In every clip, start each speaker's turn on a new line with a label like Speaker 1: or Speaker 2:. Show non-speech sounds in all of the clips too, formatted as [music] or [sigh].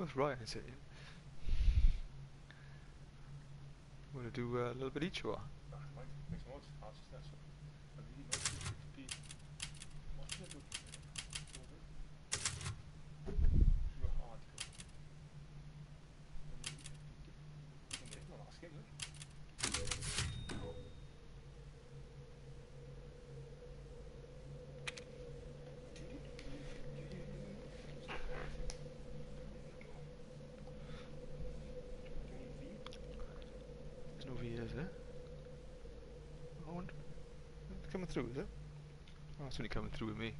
Speaker 1: That's right, I say. gonna do uh, a little bit each or? There's no V, is there? I wonder. It's coming through, is it? Oh, it's only coming through with me.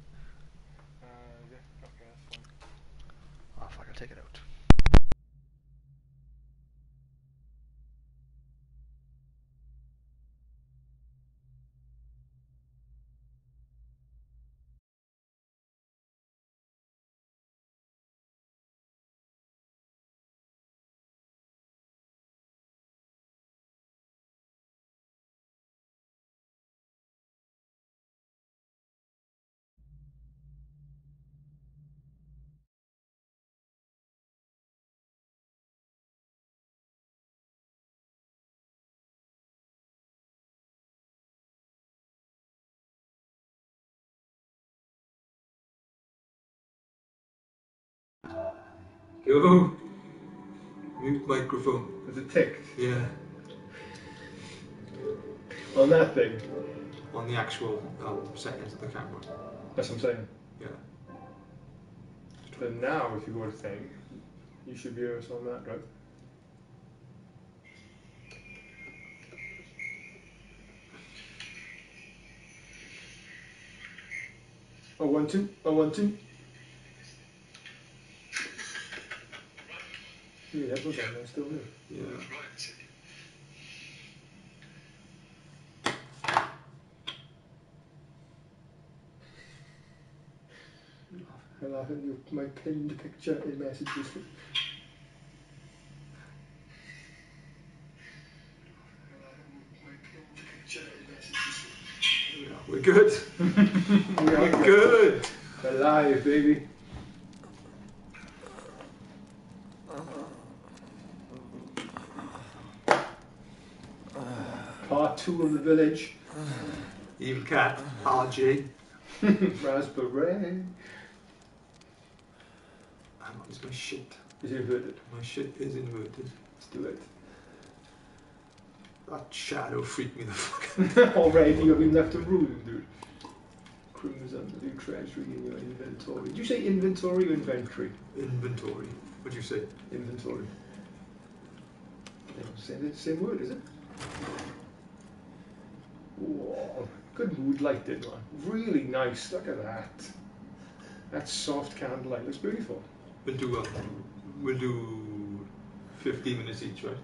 Speaker 2: Uh, yeah, okay, that's fine.
Speaker 1: Oh, fuck, I'll take it out.
Speaker 3: Go. Mute microphone.
Speaker 2: There's a tick
Speaker 3: Yeah.
Speaker 2: on that thing.
Speaker 3: On the actual um, settings of the camera.
Speaker 2: That's what I'm saying.
Speaker 3: Yeah.
Speaker 2: But now, if you go to thing, you should be able to on that, right? Oh, one, two. Oh, one, two. Yeah, that was on there still, new.
Speaker 3: Yeah.
Speaker 2: I laugh at you, my pinned picture in messages. [laughs]
Speaker 3: We're good. [laughs] We're good.
Speaker 2: We're live, baby. Part two of the village. [sighs]
Speaker 3: Evil cat. RJ. [laughs]
Speaker 2: Raspberry.
Speaker 3: It's my shit.
Speaker 2: Is inverted?
Speaker 3: My shit is inverted.
Speaker 2: Let's do it.
Speaker 3: That shadow freaked me the fuck out. [laughs]
Speaker 2: Already, you haven't left a room, dude. Cruise under the treasury in your inventory. Did you say inventory or inventory?
Speaker 3: Inventory. What'd you say?
Speaker 2: Inventory. Same, same word, is it? Whoa, good mood lighting, man. Really nice. Look at that. That soft candlelight looks beautiful.
Speaker 3: We'll do, uh, we'll do 15 minutes each, right?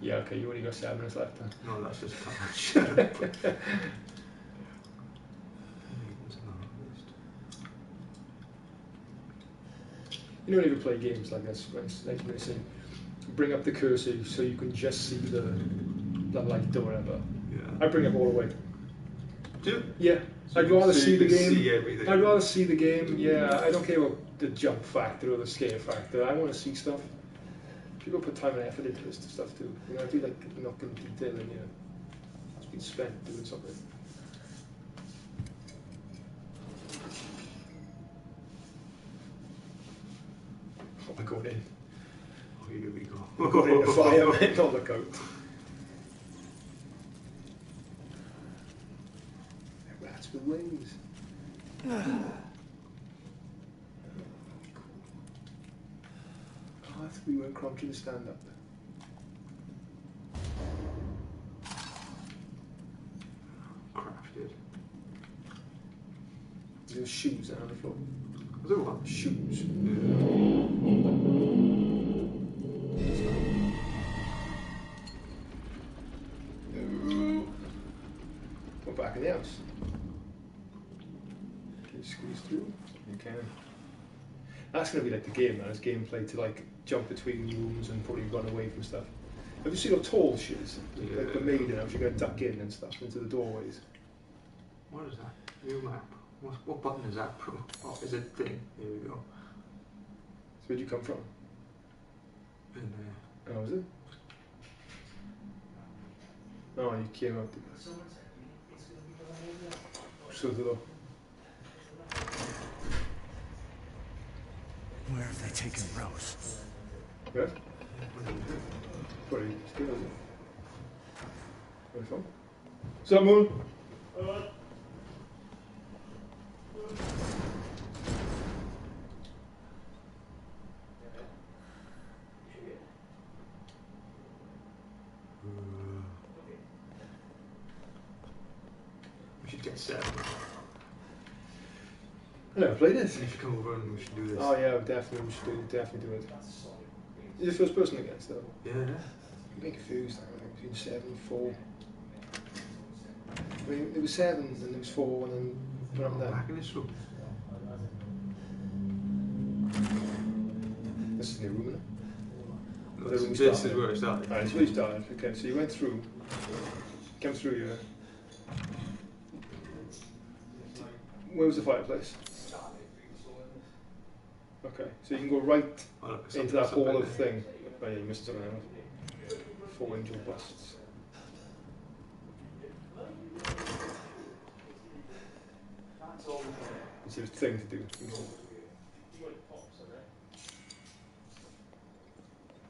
Speaker 2: Yeah, okay, you only got seven minutes left then.
Speaker 3: No, that's just [laughs] shut up.
Speaker 2: You don't even play games like this. When it's like when they say, bring up the cursor so you can just see the the light or whatever.
Speaker 3: Yeah.
Speaker 2: I bring up all the way.
Speaker 3: Do?
Speaker 2: Yeah,
Speaker 3: So
Speaker 2: I'd
Speaker 3: you-
Speaker 2: rather
Speaker 3: so
Speaker 2: see the game.
Speaker 3: see everything.
Speaker 2: I'd rather see the game. Yeah, I don't care about the jump factor or the scare factor. I want to see stuff. People put time and effort into this stuff too. You know, I feel like knocking detail in here. It's been spent doing something. Oh, we're going in.
Speaker 3: Oh, here we go.
Speaker 2: We're going in the [laughs] fire, man. Not the out. Rats with wings. [sighs] That's we went crunching stand up.
Speaker 3: Crap, dude.
Speaker 2: There's shoes down on the floor.
Speaker 3: Was it what?
Speaker 2: Shoes. We're back in the house. You can. That's going to be like the game, man. It's gameplay to like jump between rooms and probably run away from stuff. Have you seen how tall she is? Yeah. Like the
Speaker 3: maid
Speaker 2: and how she can duck in and stuff into the doorways.
Speaker 3: What is that? New map. What, what button is that? [laughs] Oh, is it thing? Here we go.
Speaker 2: So where'd you come from? In there. Oh, is it? Oh, you came out. door.
Speaker 4: Where have they taken Rose?
Speaker 2: Ja? Var det stilla? Varifrån? Samuel!
Speaker 3: We should get set.
Speaker 2: I never played it.
Speaker 3: if you come over and we should do this.
Speaker 2: Oh yeah, definitely we should do, definitely do it. Is it first person again still?
Speaker 3: Yeah.
Speaker 2: I'm getting confused. I think between seven and four. I mean, it was seven, and it was four, and then what happened then?
Speaker 3: Back in this room.
Speaker 2: This is the room, isn't it?
Speaker 3: No, this,
Speaker 2: room
Speaker 3: this is where it started.
Speaker 2: Alright, so you started. Okay, so you went through, came through here. Where was the fireplace? Okay, so you can go right
Speaker 3: Oh, look,
Speaker 2: into that hall of thing. Oh yeah, you missed something out. Four angel busts. It's a thing to do.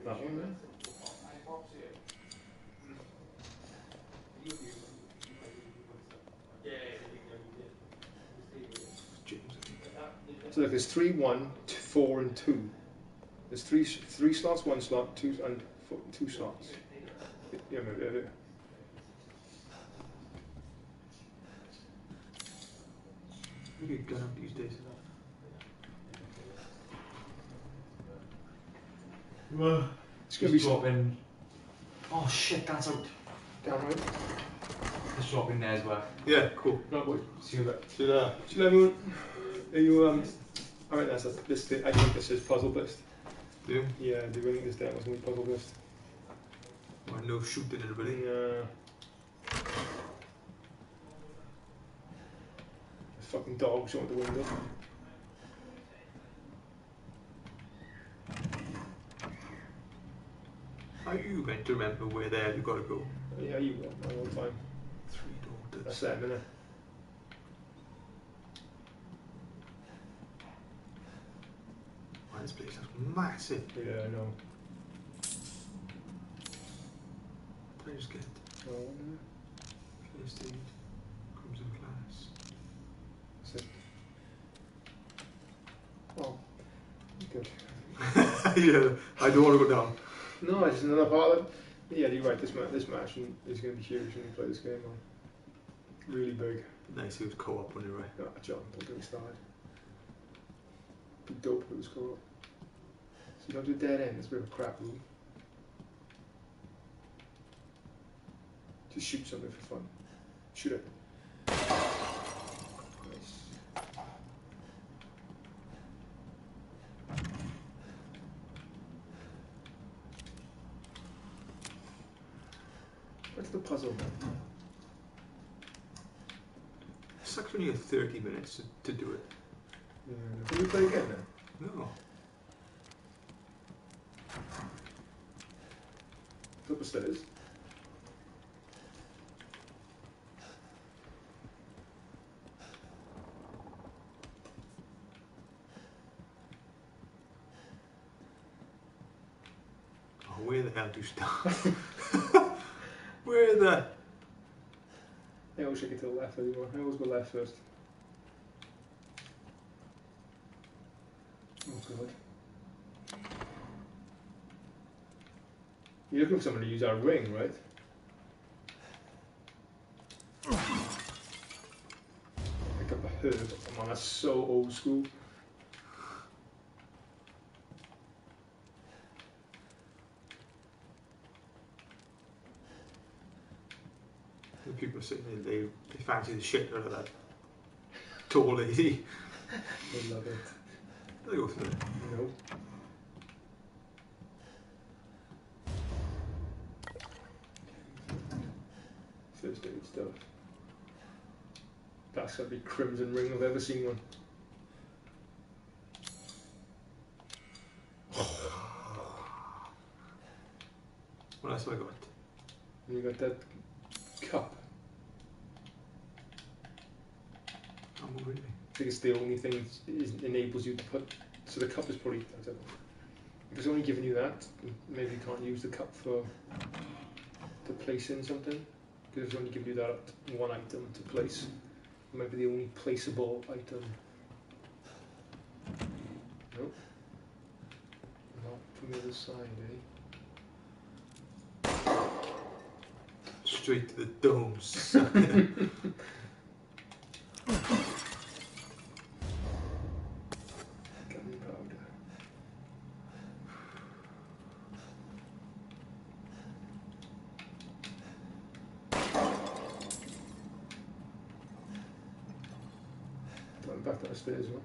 Speaker 2: That one there? So look, there's three, one, t- four, and two. There's three, three slots, one slot, two, and four, two slots. Yeah, maybe. yeah, yeah.
Speaker 3: Look at gun up these days.
Speaker 2: It's gonna be
Speaker 5: Just. Oh shit, that's out.
Speaker 2: down right.
Speaker 5: Let's in there as well.
Speaker 3: Yeah, cool.
Speaker 2: No, boy.
Speaker 5: See you later.
Speaker 3: See that?
Speaker 2: Should everyone? Are you um? All right, that's a, this. I think this is puzzle based.
Speaker 3: Do you?
Speaker 2: Yeah, do you think this demo was be puzzle based?
Speaker 3: Or no shooting in the building.
Speaker 2: Yeah. Fucking dog showing the window.
Speaker 3: Are you going to remember where there you gotta go?
Speaker 2: Yeah, you will all the time.
Speaker 3: Three daughters.
Speaker 2: That's them, innit?
Speaker 3: This place looks massive.
Speaker 2: Yeah, I know.
Speaker 3: Can I just get
Speaker 2: Oh,
Speaker 3: first aid, crimson class?
Speaker 2: that's it. Oh, good. [laughs]
Speaker 3: yeah, I don't want to go down.
Speaker 2: No, it's another part of it. Yeah, you're right. This ma- this match is going to be huge when you play this game. Man. Really big.
Speaker 3: Nice, it was co-op when you were.
Speaker 2: No, John, don't get me started. Be dope if it was cool. So you don't do dead end. It's a bit of a crap room. Just shoot something for fun. Shoot it. What's the puzzle?
Speaker 3: Sucks when you have 30 minutes to, to do it.
Speaker 2: Yeah. Can we play again now?
Speaker 3: No.
Speaker 2: It's up the stairs.
Speaker 3: Oh, where the hell do you start? [laughs] where the...
Speaker 2: I always take it to the left anymore. I always go left first. Oh god. You're looking for someone to use our ring, right? Pick up a herb. Oh man, that's so old school.
Speaker 3: the people saying they, they, they fancy the shit out of that tall lady. [laughs]
Speaker 2: they love it.
Speaker 3: They go through it.
Speaker 2: No. First aid stuff. That's be Crimson Ring I've ever seen one. [sighs]
Speaker 3: What else have I got?
Speaker 2: And you got that cup.
Speaker 3: I'm really.
Speaker 2: I think it's the only thing that enables you to put. So the cup is probably. I don't know. If it's only giving you that, maybe you can't use the cup for to place in something because it's only giving you that one item to place. Might be the only placeable item. Nope. Not from the other side, eh?
Speaker 3: Straight to the domes. [laughs]
Speaker 2: Gunpowder. Going back downstairs, one.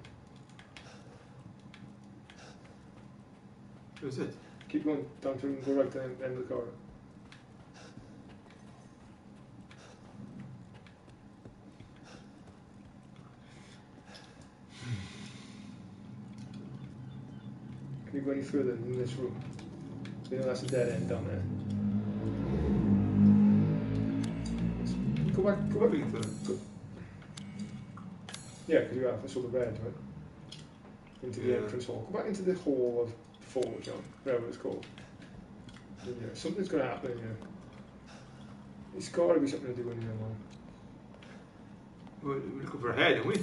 Speaker 3: Who's it?
Speaker 2: Keep going down to go right to the end end of the corridor. Can you go any further in this room? You know that's a dead end down there. Go back, go back.
Speaker 3: It.
Speaker 2: Go. Yeah, because you have, I saw the red, right? Into the
Speaker 3: Yeah.
Speaker 2: entrance hall. Go back into the hall of Forge, on whatever it's called. Yeah, something's going to happen in here. It's got to be something to do in here, man.
Speaker 3: We're looking for a head, aren't we?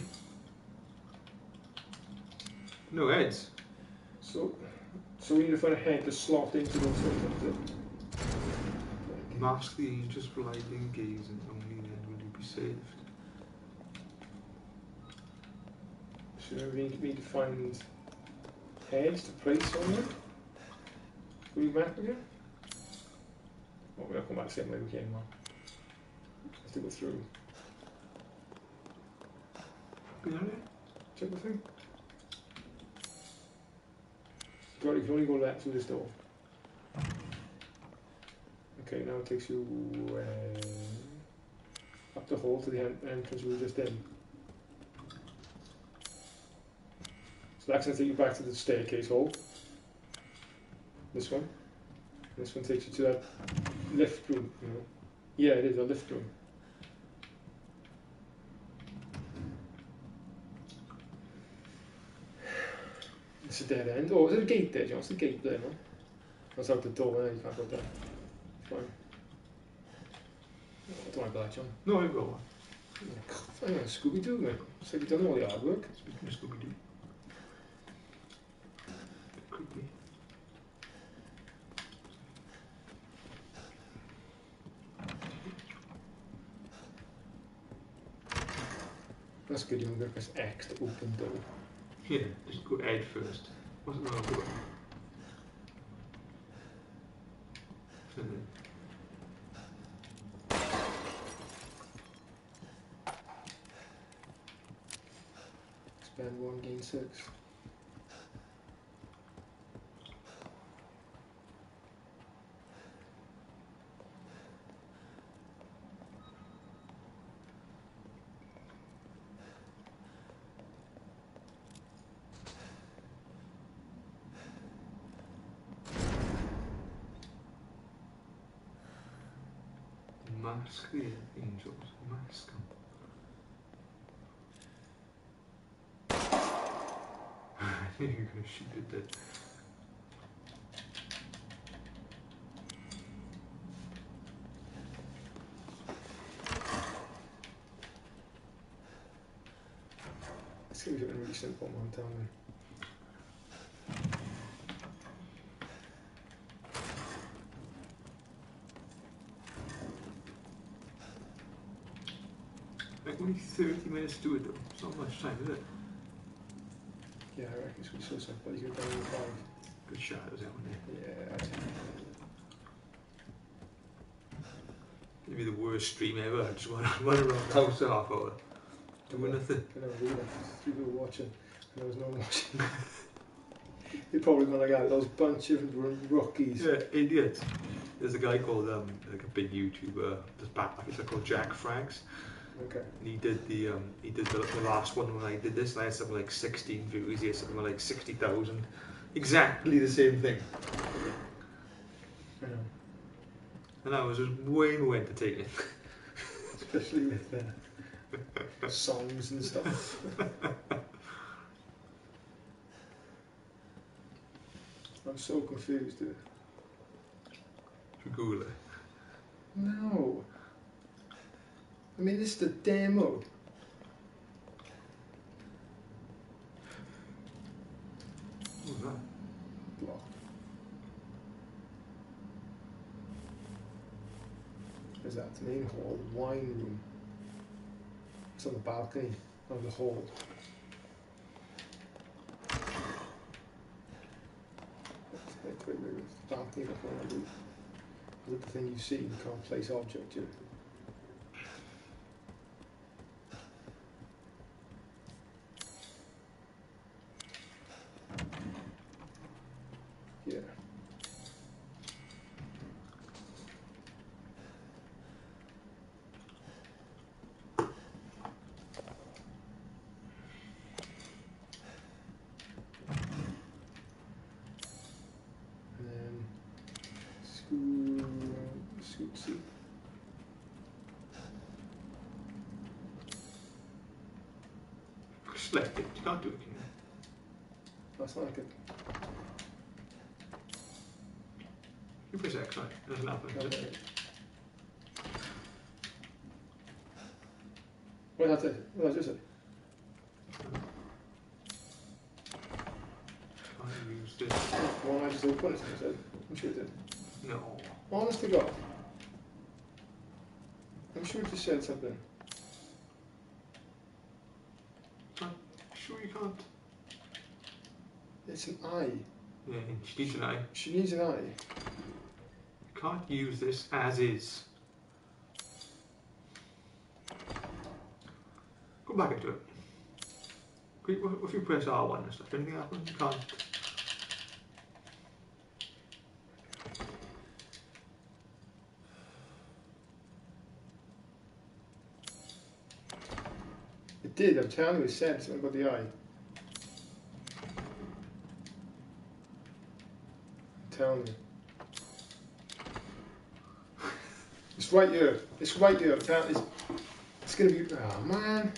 Speaker 3: No heads.
Speaker 2: So, so we need to find a head to slot into those things.
Speaker 3: Mask the angels blinding gaze and only then will you be saved.
Speaker 2: So we need, we need to find heads to place on them. Will you back again? We'll come back to the same way we came, man. Let's do it through.
Speaker 3: You know
Speaker 2: Check the thing. You can only go left through this door. Okay, now it takes you uh, up the hall to the en- entrance we were just in. So that's going to take you back to the staircase hall. This one. This one takes you to that lift room, you know. Yeah, it is a lift room. It's a dead end. Oh, is there a gate there, John? What's the gate there, man? That's out the door, there. You can't go there. Fine. Oh, don't worry about that, John.
Speaker 3: No, I've got one.
Speaker 2: Oh, on, Scooby Doo, man. It's like you've done all the hard work.
Speaker 3: Speaking of Scooby Doo. Could be.
Speaker 2: That's good, you're going to press X to open door.
Speaker 3: Yeah, just go Ed first. What's the other one?
Speaker 2: Spend one, gain six.
Speaker 3: Mask the angels. Mask them. I think you're gonna shoot it dead.
Speaker 2: It's be something really simple, man, tell me.
Speaker 3: Only 30 minutes to it though. It's not much time, is it?
Speaker 2: Yeah, I reckon it's going to be so simple. You could have done it in five.
Speaker 3: Good shadows out there.
Speaker 2: Yeah, I'd say.
Speaker 3: Maybe the worst stream ever. I just run, run around the house for half hour. Doing nothing.
Speaker 2: I never read that. Three people watching, and there was no one watching. [laughs] You're probably going like that. Those bunch of rookies.
Speaker 3: Yeah, idiots. There's a guy called, um, like a big YouTuber, this back, I think it's called Jack Franks.
Speaker 2: Okay.
Speaker 3: And he did the um, he did the, the last one when I did this. And I had something like 16 views. He had something like 60,000. Exactly the same thing.
Speaker 2: Know.
Speaker 3: And that was just way more entertaining.
Speaker 2: Especially with uh, [laughs] songs and stuff. I'm so confused, dude.
Speaker 3: Google it.
Speaker 2: No. I mean, this is the demo.
Speaker 3: What was that?
Speaker 2: block. Is that the main hall, wine room? It's on the balcony of the hall. It, the balcony of the hall. Is it the thing you see? You can't place object here. Yeah. And then school, scoot.
Speaker 3: Select it. You can't do it, can you?
Speaker 2: That's not a
Speaker 3: You press X, right? Nothing happens.
Speaker 2: no,
Speaker 3: does it?
Speaker 2: What did I say? What did I just say?
Speaker 3: Can't use this.
Speaker 2: Why I just open it? I said, I'm sure it did.
Speaker 3: No.
Speaker 2: Honest to God. I'm sure it just said something.
Speaker 3: Sure you can't.
Speaker 2: It's an eye.
Speaker 3: Yeah, mm-hmm. she needs an eye.
Speaker 2: She needs an eye.
Speaker 3: You can't use this as is. Go back into it. Can If you press R1 and stuff, anything happen? You can't.
Speaker 2: Did, I'm telling you, it said something about the eye. I'm telling you. It's right here. It's right here. It's, it's gonna be. Oh man.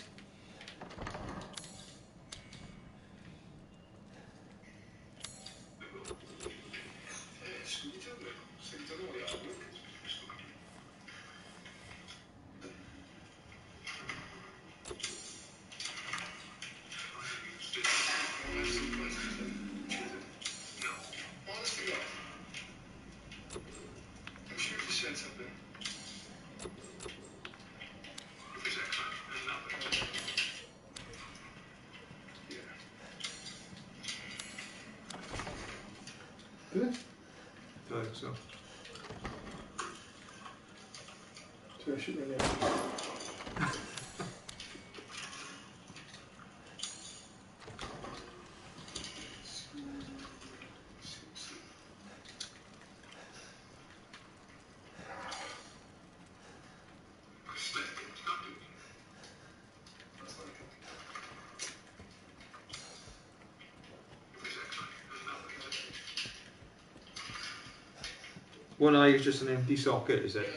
Speaker 3: One eye is just an empty socket, is it?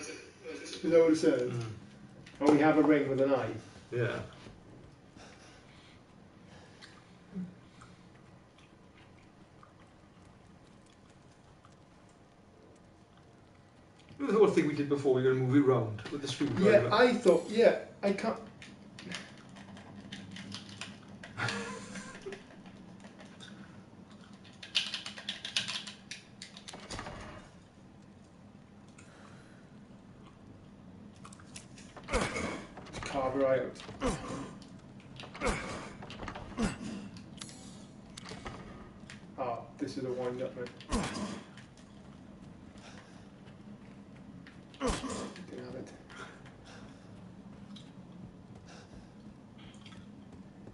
Speaker 2: Is that what it says?
Speaker 3: Mm.
Speaker 2: Oh, we have a ring with an eye.
Speaker 3: Yeah. The whole thing we did before, we were going to move it round with the screwdriver.
Speaker 2: Yeah, I thought. Yeah, I can't. To carve her eye out. Ah, this is a wind up man. Can have it.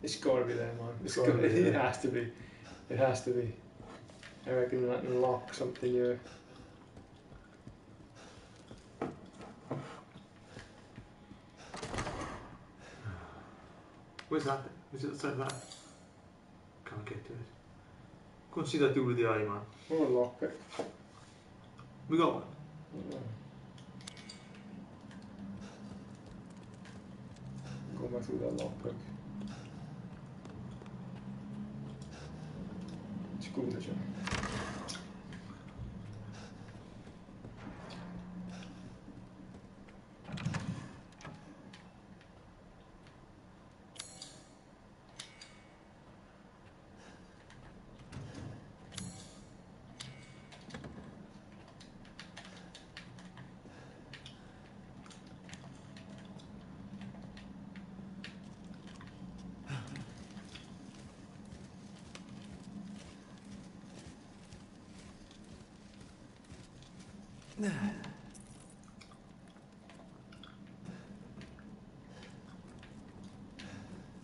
Speaker 2: It's gotta be there, man. It's
Speaker 3: Gotta
Speaker 2: gotta,
Speaker 3: be
Speaker 2: it has to be. It has to be. I reckon that unlock something here.
Speaker 3: Where's that? Is it the outside that? Can't get to it. Go and see that dude with the eye, man.
Speaker 2: Or a lockpick.
Speaker 3: We got one.
Speaker 2: Go back through that lockpick. Good job.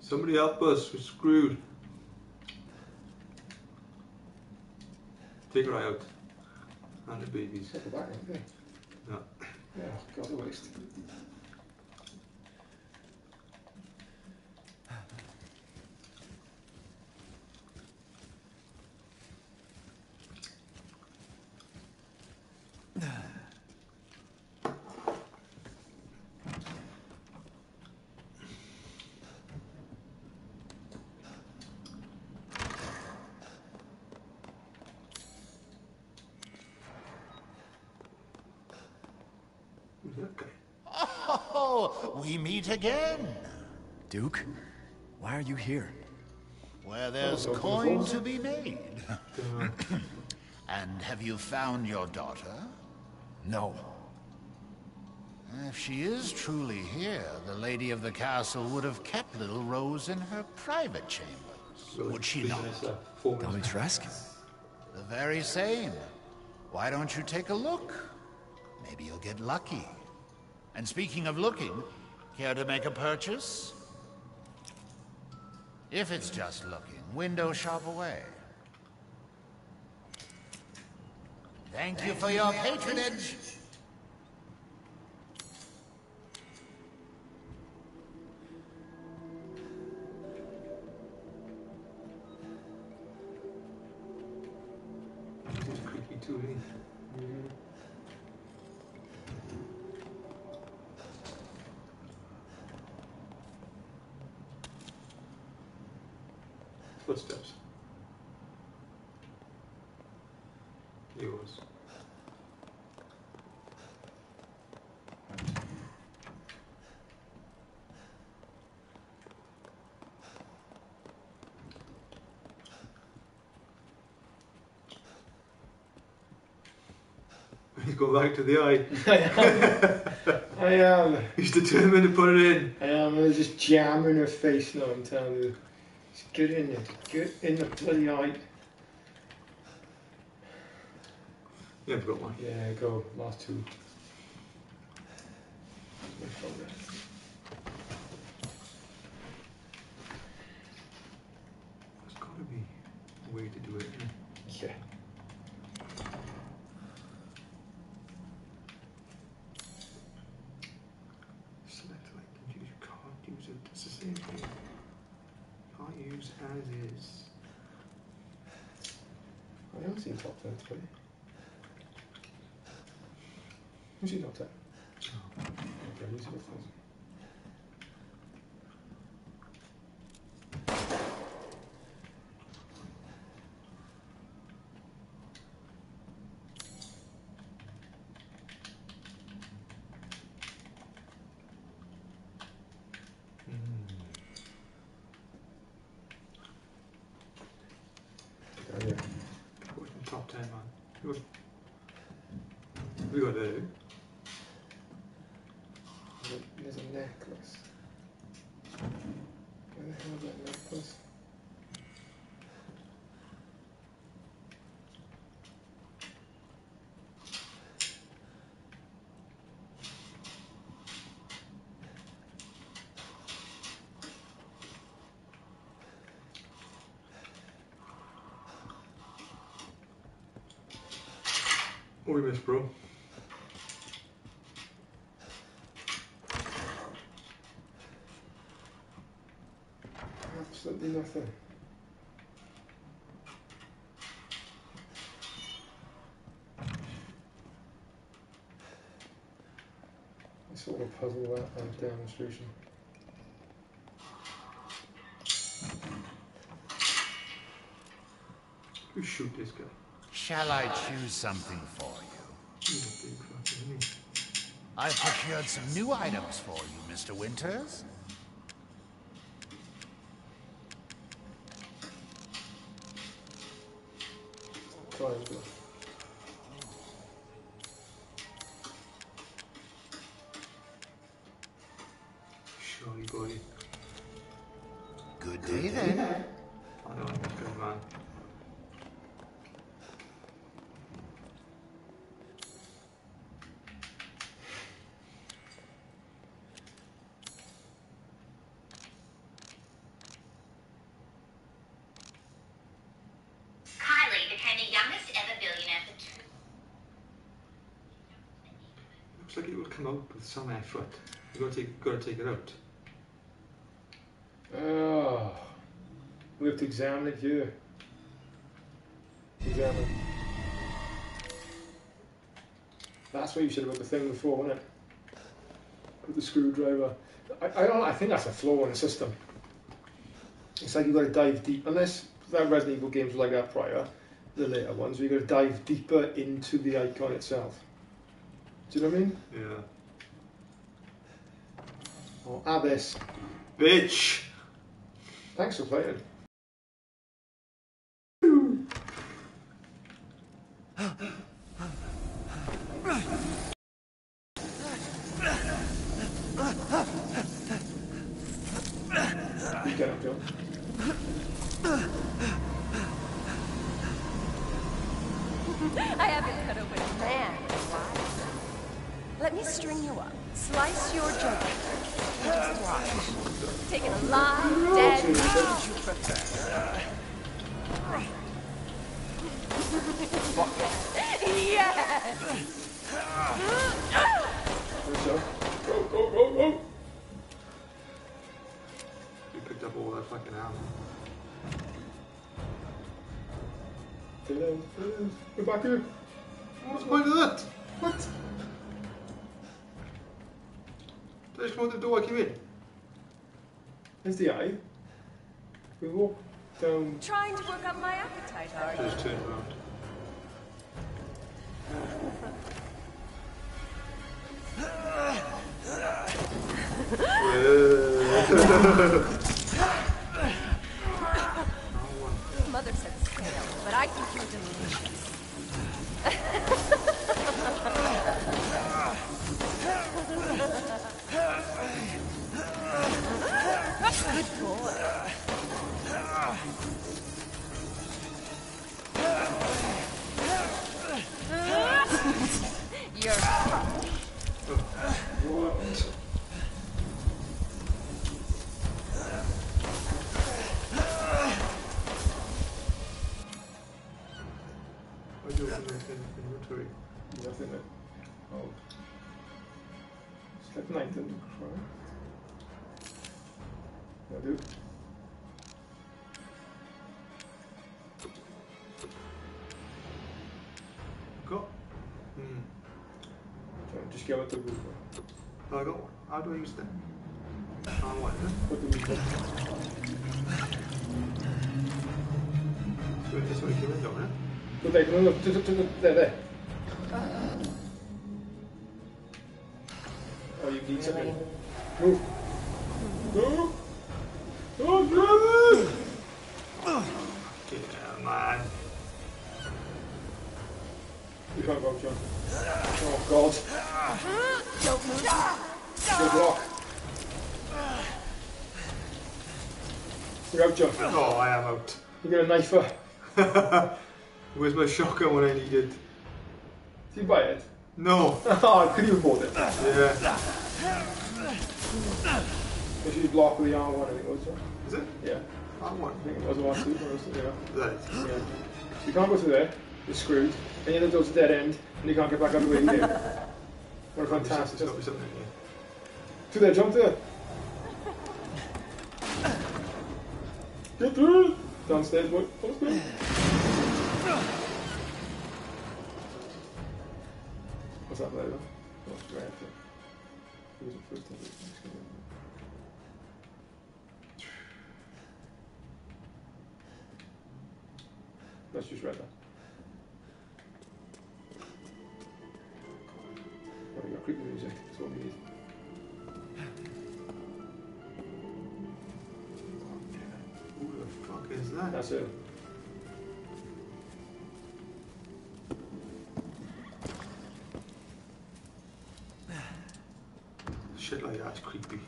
Speaker 3: Somebody help us, we're screwed. Take her out. And the babies.
Speaker 2: Zet daar in, nee.
Speaker 3: Ja.
Speaker 2: Ja, god, de waste.
Speaker 4: Oh, we meet again. Duke, why are you here? Where there's
Speaker 2: Oh, open the
Speaker 4: coin to be made. [laughs]
Speaker 3: Uh,
Speaker 4: And have you found your daughter?
Speaker 1: No.
Speaker 4: If she is truly here, the lady of the castle would have kept little Rose in her private chambers. Would she not?
Speaker 3: business, phone.
Speaker 1: Dimitrescu?
Speaker 4: The very same. Why don't you take a look? Maybe you'll get lucky. And speaking of looking, care to make a purchase? If it's just looking, window shop away. Thank you for your patronage.
Speaker 3: Footsteps. Yours. He's going back to the eye. [laughs]
Speaker 2: I am.
Speaker 3: He's determined to put it in.
Speaker 2: I am. I'm just jamming her face now, I'm telling you. Get in there. Get in the bloody eye.
Speaker 3: Yeah, I've got one.
Speaker 2: Yeah, go. Last two.
Speaker 3: We Miss Bro.
Speaker 2: Absolutely nothing. It's sort of puzzle that uh, demonstration.
Speaker 3: Who shoot this guy?
Speaker 4: Shall I choose something for? I've procured some new items for you, Mr. Winters.
Speaker 2: Triangle.
Speaker 3: Out with some effort. You gotta take, gotta take it out.
Speaker 2: Oh, we have to examine it here. Examine. That's what you should have put the thing before, wasn't it? With the screwdriver. I, I don't. I think that's a flaw in the system. It's like you've got to dive deep. Unless that Resident Evil games were like that prior, the later ones, where you've got to dive deeper into the icon itself. Do you know what I mean?
Speaker 3: Yeah.
Speaker 2: Oh, Abyss.
Speaker 3: Bitch!
Speaker 2: Thanks for playing. [gasps] [gasps] [gasps] There's the eye. We walk down.
Speaker 6: Trying to work up my appetite, are you?
Speaker 3: Just turned around. [laughs]
Speaker 6: Mother [laughs]
Speaker 2: no, to, there, there. Oh, you need something. Move. Move. Oh, God.
Speaker 3: Yeah, man.
Speaker 2: You can't go, John. Oh, God.
Speaker 6: don't move.
Speaker 2: Good block. You're out, John.
Speaker 3: Oh, I am out.
Speaker 2: You got a knife her.
Speaker 3: Where's my shotgun when I need it?
Speaker 2: Did you buy it?
Speaker 3: No. [laughs]
Speaker 2: Oh, could you bought it?
Speaker 3: Yeah.
Speaker 2: Make sure you block with the R1, I think it was.
Speaker 3: Is it?
Speaker 2: Yeah.
Speaker 3: I want.
Speaker 2: I think it was R2. or was it? Yeah.
Speaker 3: Is.
Speaker 2: yeah. You can't go through there. You're screwed. And the other door's a dead end, and you can't get back out the way you came. What a fantastic
Speaker 3: There's got to be something here.
Speaker 2: To there, jump there. Get through. Downstairs, boy. Downstairs. What's that? What's the after? Who was it first time? Let's just read that. Oh, we got creepy music. That's what we need.
Speaker 3: Who the fuck is that?
Speaker 2: That's it.
Speaker 3: Shit like that's creepy.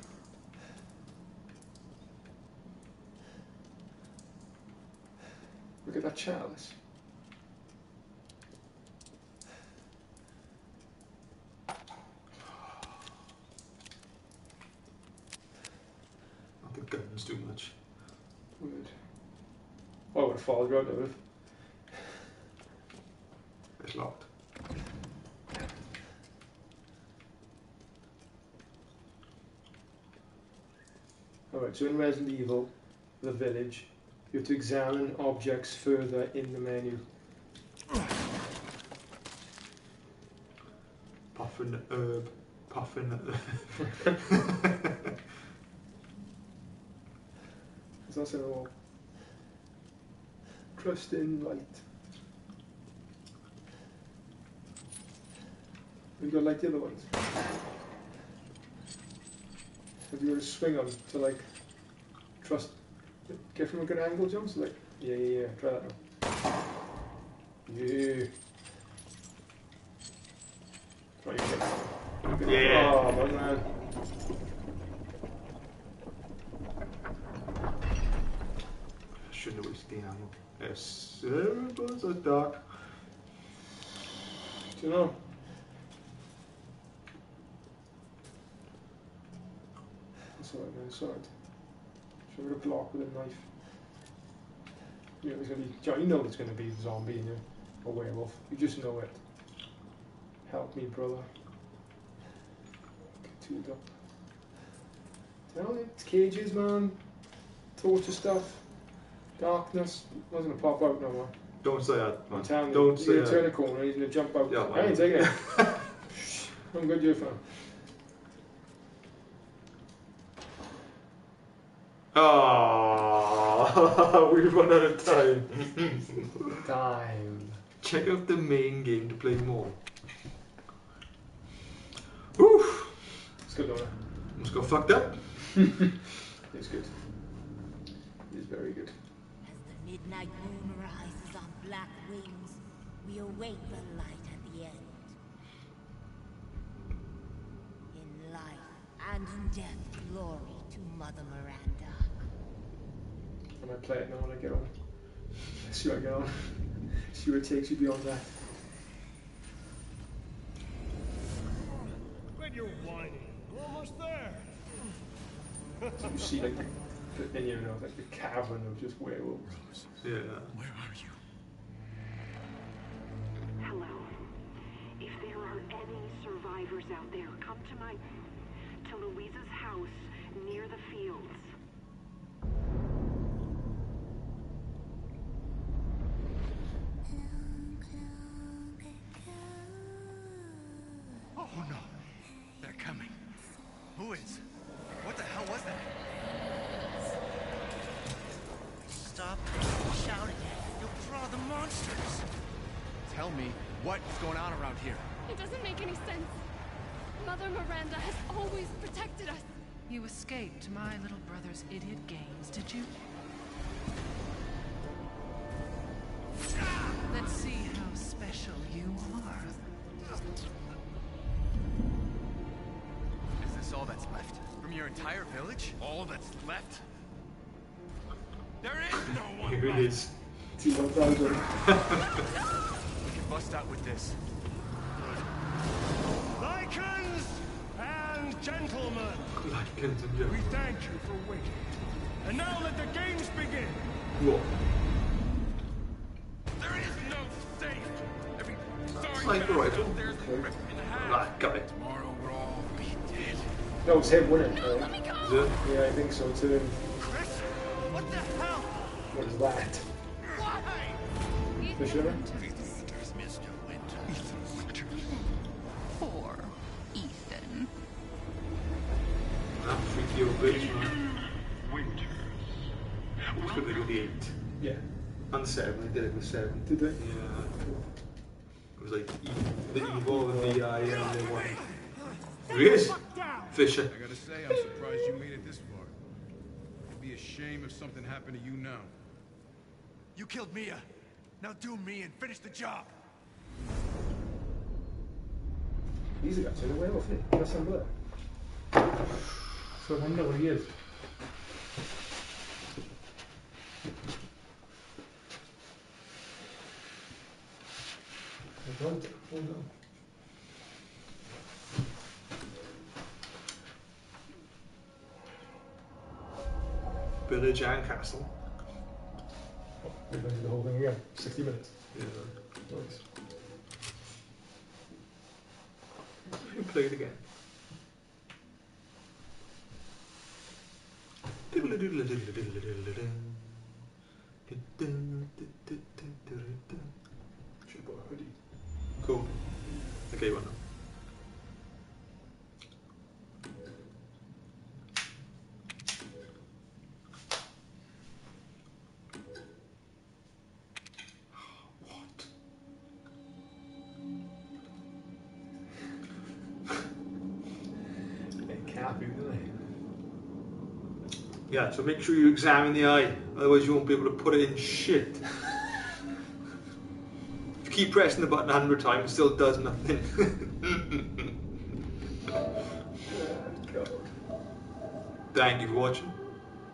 Speaker 2: Look at that chalice.
Speaker 3: Not the guns too much.
Speaker 2: Weird. I would have followed out there.
Speaker 3: It's locked.
Speaker 2: Alright, so in Resident Evil, the village, you have to examine objects further in the menu.
Speaker 3: Puffin the herb. Puffin the
Speaker 2: that saying all? Trust in light. You got like the other ones. If you were to swing them to like trust, get from a good angle, jumps like yeah, yeah, yeah. Try that now. Yeah. Try your kick.
Speaker 3: Yeah.
Speaker 2: Oh, my man.
Speaker 3: Shouldn't have wasted the ammo. Yes, but so dark.
Speaker 2: Do you know? That's alright, man. It's Should we block with a knife? You know, it's gonna be, you know it's to be a zombie in there, a werewolf. You just know it. Help me, brother. Get tuned up. Tell you, it's cages, man. Torture stuff. Darkness. Not going to pop out no more.
Speaker 3: Don't say that,
Speaker 2: I'm
Speaker 3: man.
Speaker 2: telling you,
Speaker 3: Don't
Speaker 2: he's
Speaker 3: say
Speaker 2: gonna turn
Speaker 3: that.
Speaker 2: a corner, he's gonna jump out.
Speaker 3: Yeah,
Speaker 2: I ain't taking it. [laughs] I'm good, you're fine.
Speaker 3: Ah, [laughs] we've run out of time.
Speaker 2: Time.
Speaker 3: Check out the main game to play more. Whew.
Speaker 2: It's good, Donna.
Speaker 3: Almost got fucked up. [laughs]
Speaker 2: It's good. It's very good.
Speaker 7: As the midnight moon rises on black wings, we await the light at the end. In life and in death, glory to Mother Miranda.
Speaker 2: I might play it now when I get home. See what I get on. [laughs] See where it takes you beyond that.
Speaker 8: When you're whining, we're almost there.
Speaker 2: So you see like the, the in you know, like the cavern of just werewolves.
Speaker 3: Yeah.
Speaker 4: Where are you?
Speaker 9: Hello. If there are any survivors out there, come to my to Luiza's house near the fields.
Speaker 4: What
Speaker 8: is going on around here.
Speaker 10: It doesn't make any sense. Mother Miranda has always protected us.
Speaker 11: You escaped my little brother's idiot games, did you? Let's see how special you are.
Speaker 8: Is this all that's left from your entire village? All that's left? There is no one
Speaker 3: Here it is.
Speaker 2: T1000. [laughs]
Speaker 8: We can bust out with this. Lycans and gentlemen,
Speaker 3: Like Kent and Jeff.
Speaker 8: we thank you for waiting. And now let the games begin.
Speaker 3: What?
Speaker 8: There is no safe. Every sorry
Speaker 3: Sniper
Speaker 8: bastard out there's ripped in half.
Speaker 3: That guy.
Speaker 8: Tomorrow we'll all be dead.
Speaker 2: No, it's him winning.
Speaker 10: Let
Speaker 2: Right?
Speaker 10: me go.
Speaker 3: Is it?
Speaker 2: Yeah, I think so too.
Speaker 8: Chris, what the hell?
Speaker 2: What is that?
Speaker 8: Why?
Speaker 2: The
Speaker 3: freaky old bitch, good to go.
Speaker 2: Yeah.
Speaker 3: Seven, they did it with seven.
Speaker 2: Did they?
Speaker 3: Yeah. It was like e- the evil, the VI, and the one. There he is. Fisher.
Speaker 12: I gotta say, I'm surprised you made it this far. It'd be a shame if something happened to you now.
Speaker 8: You killed Mia. Now do me and finish the job.
Speaker 2: These guys are way off it. That's some blood. So I wonder what he is. Don't. Oh no.
Speaker 3: Village and Castle.
Speaker 2: We're going to do the whole thing again. 60 minutes.
Speaker 3: Yeah.
Speaker 2: Nice.
Speaker 3: Play it again.
Speaker 2: Should
Speaker 3: Yeah, so make sure you examine the eye, otherwise you won't be able to put it in shit. if you keep pressing the button a hundred times, it still does nothing. [laughs]
Speaker 2: God.
Speaker 3: Thank you for watching.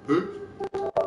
Speaker 3: Peace.